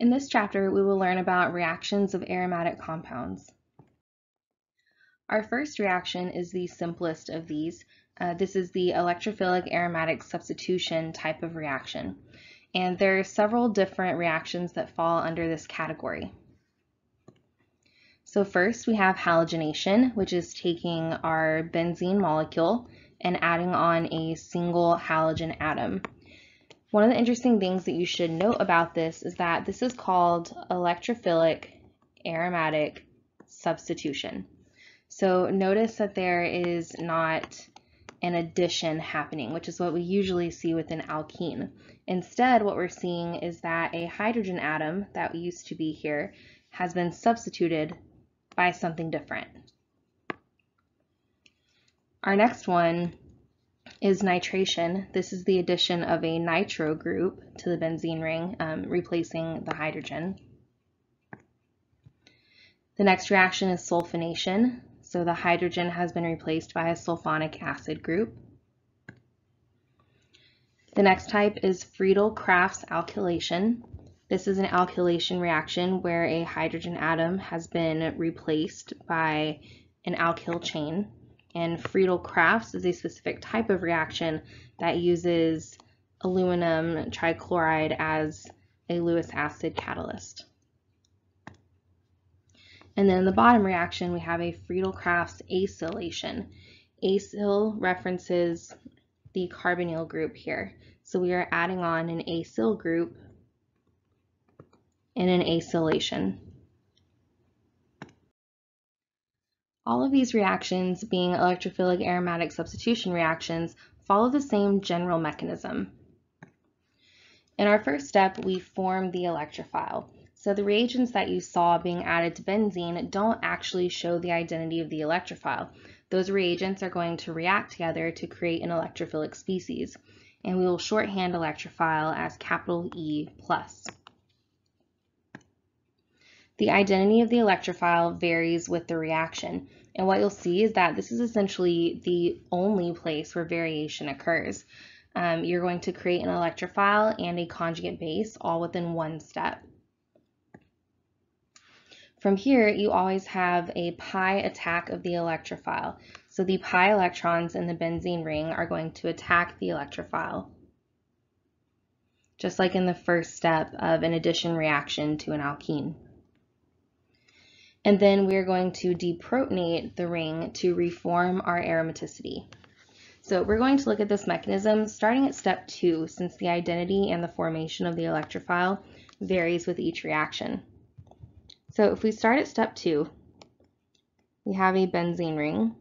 In this chapter, we will learn about reactions of aromatic compounds. Our first reaction is the simplest of these. Uh, this is the electrophilic aromatic substitution type of reaction. And there are several different reactions that fall under this category. So first we have halogenation, which is taking our benzene molecule and adding on a single halogen atom. One of the interesting things that you should note about this is that this is called electrophilic aromatic substitution. So notice that there is not an addition happening, which is what we usually see with an alkene. Instead, what we're seeing is that a hydrogen atom that used to be here has been substituted by something different. Our next one is nitration. This is the addition of a nitro group to the benzene ring, um, replacing the hydrogen. The next reaction is sulfonation. So the hydrogen has been replaced by a sulfonic acid group. The next type is Friedel-Crafts alkylation. This is an alkylation reaction where a hydrogen atom has been replaced by an alkyl chain. And Friedel-Crafts is a specific type of reaction that uses aluminum trichloride as a Lewis acid catalyst. And then in the bottom reaction, we have a Friedel-Crafts acylation. Acyl references the carbonyl group here. So we are adding on an acyl group in an acylation. All of these reactions, being electrophilic aromatic substitution reactions, follow the same general mechanism. In our first step, we form the electrophile. So the reagents that you saw being added to benzene don't actually show the identity of the electrophile. Those reagents are going to react together to create an electrophilic species, and we will shorthand electrophile as capital E plus. The identity of the electrophile varies with the reaction, and what you'll see is that this is essentially the only place where variation occurs. Um, you're going to create an electrophile and a conjugate base all within one step. From here, you always have a pi attack of the electrophile. So the pi electrons in the benzene ring are going to attack the electrophile, just like in the first step of an addition reaction to an alkene. And then we're going to deprotonate the ring to reform our aromaticity. So we're going to look at this mechanism starting at step two, since the identity and the formation of the electrophile varies with each reaction. So if we start at step two, we have a benzene ring,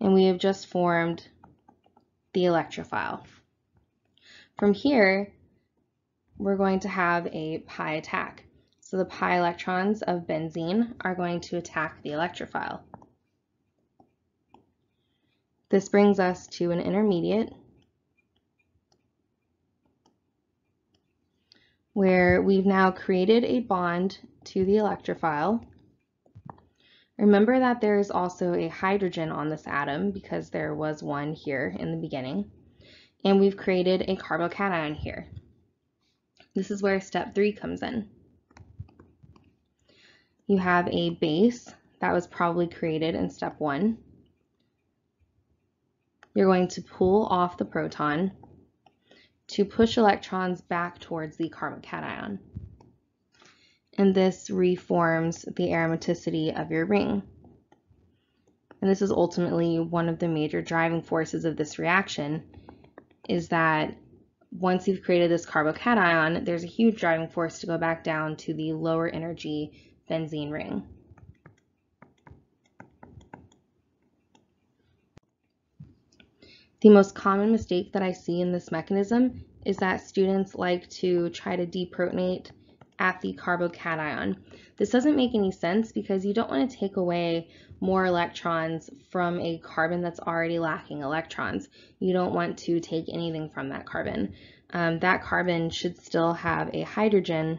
and we have just formed the electrophile. From here, we're going to have a pi attack. So the pi electrons of benzene are going to attack the electrophile. This brings us to an intermediate where we've now created a bond to the electrophile. Remember that there is also a hydrogen on this atom because there was one here in the beginning. And we've created a carbocation here. This is where step three comes in you have a base that was probably created in step one. You're going to pull off the proton to push electrons back towards the carbocation. And this reforms the aromaticity of your ring. And this is ultimately one of the major driving forces of this reaction is that once you've created this carbocation, there's a huge driving force to go back down to the lower energy benzene ring. The most common mistake that I see in this mechanism is that students like to try to deprotonate at the carbocation. This doesn't make any sense because you don't want to take away more electrons from a carbon that's already lacking electrons. You don't want to take anything from that carbon. Um, that carbon should still have a hydrogen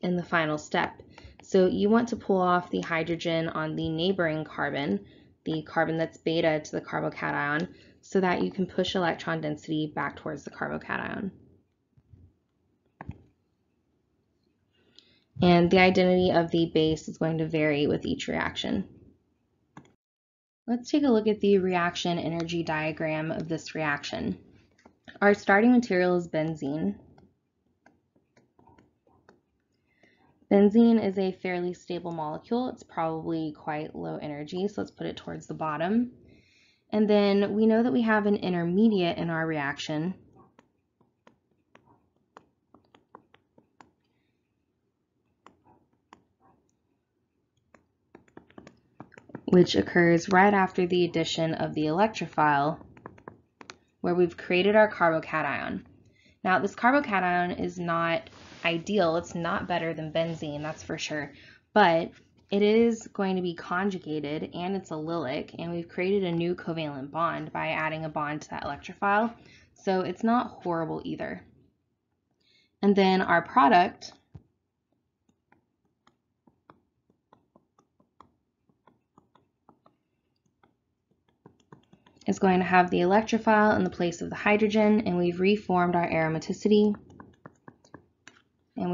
in the final step. So you want to pull off the hydrogen on the neighboring carbon, the carbon that's beta to the carbocation, so that you can push electron density back towards the carbocation. And the identity of the base is going to vary with each reaction. Let's take a look at the reaction energy diagram of this reaction. Our starting material is benzene, Benzene is a fairly stable molecule. It's probably quite low energy, so let's put it towards the bottom. And then we know that we have an intermediate in our reaction. which occurs right after the addition of the electrophile, where we've created our carbocation. Now, this carbocation is not ideal. It's not better than benzene, that's for sure. But it is going to be conjugated and it's allylic and we've created a new covalent bond by adding a bond to that electrophile. So it's not horrible either. And then our product is going to have the electrophile in the place of the hydrogen and we've reformed our aromaticity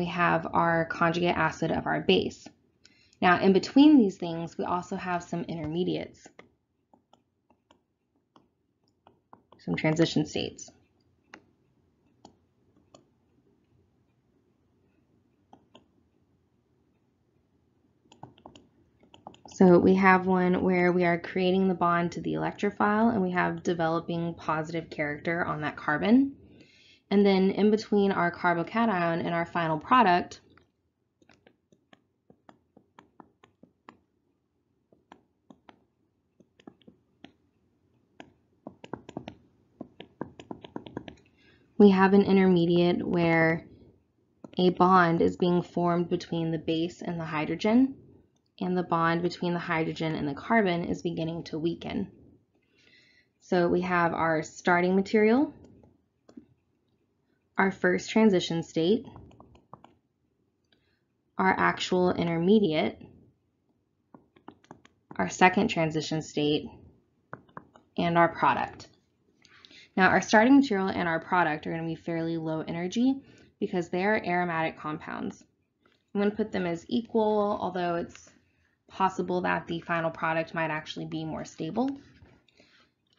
we have our conjugate acid of our base. Now, in between these things, we also have some intermediates, some transition states. So we have one where we are creating the bond to the electrophile and we have developing positive character on that carbon. And then in between our carbocation and our final product, we have an intermediate where a bond is being formed between the base and the hydrogen, and the bond between the hydrogen and the carbon is beginning to weaken. So we have our starting material, our first transition state, our actual intermediate, our second transition state, and our product. Now our starting material and our product are going to be fairly low energy because they are aromatic compounds. I'm going to put them as equal, although it's possible that the final product might actually be more stable.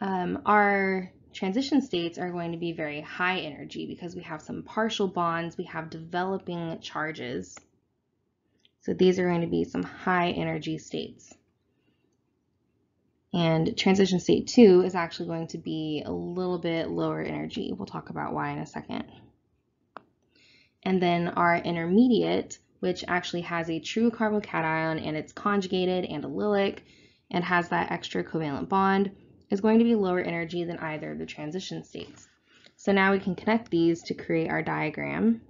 Um, our Transition states are going to be very high energy because we have some partial bonds, we have developing charges. So these are going to be some high energy states. And transition state 2 is actually going to be a little bit lower energy. We'll talk about why in a second. And then our intermediate, which actually has a true carbocation and it's conjugated and allylic and has that extra covalent bond, is going to be lower energy than either of the transition states. So now we can connect these to create our diagram.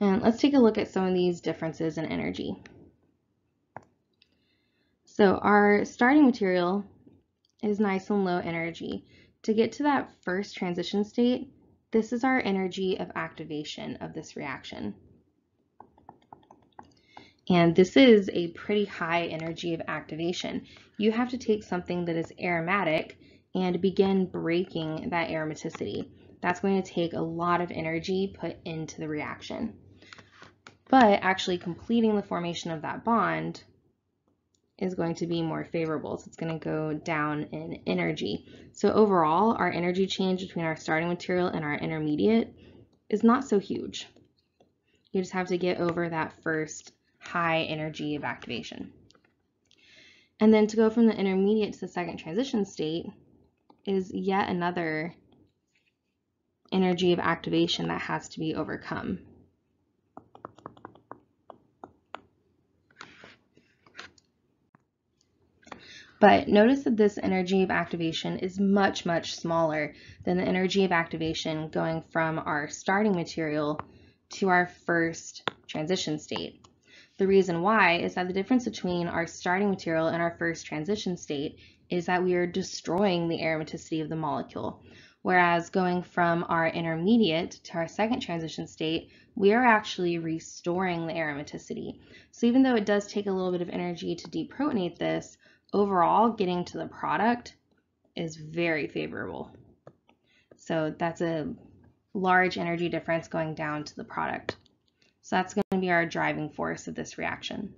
And let's take a look at some of these differences in energy. So our starting material is nice and low energy. To get to that first transition state, this is our energy of activation of this reaction. And this is a pretty high energy of activation. You have to take something that is aromatic and begin breaking that aromaticity. That's going to take a lot of energy put into the reaction. But actually completing the formation of that bond is going to be more favorable. So it's going to go down in energy. So overall, our energy change between our starting material and our intermediate is not so huge. You just have to get over that first high energy of activation. And then to go from the intermediate to the second transition state is yet another energy of activation that has to be overcome. But notice that this energy of activation is much, much smaller than the energy of activation going from our starting material to our first transition state. The reason why is that the difference between our starting material and our first transition state is that we are destroying the aromaticity of the molecule. Whereas going from our intermediate to our second transition state, we are actually restoring the aromaticity. So even though it does take a little bit of energy to deprotonate this, overall getting to the product is very favorable. So that's a large energy difference going down to the product. So that's going to be our driving force of this reaction.